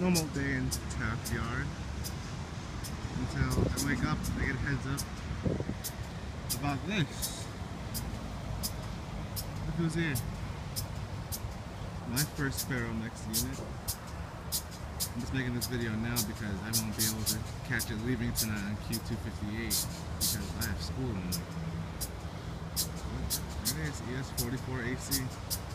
normal day in Taft Yard until I wake up and I get a heads up about this. Look who's here. My first sparrow next unit. I'm just making this video now because I won't be able to catch it leaving tonight on Q258 because I have school tonight. There it is, ES44AC.